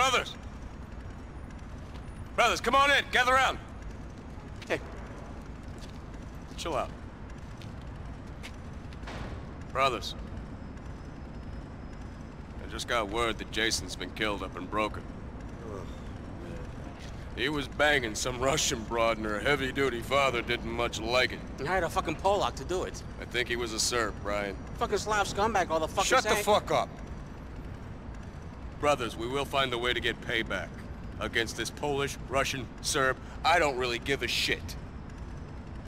Brothers! Brothers, come on in. Gather around. Hey. Chill out. Brothers. I just got word that Jason's been killed up in Broker. He was banging some Russian broad and her heavy-duty father didn't much like it. And hired a fucking Polak to do it. I think he was a Serb, Brian. Fucking Slav scumbag all the fucking Shut the fuck up! Brothers, we will find a way to get payback. Against this Polish, Russian, Serb, I don't really give a shit.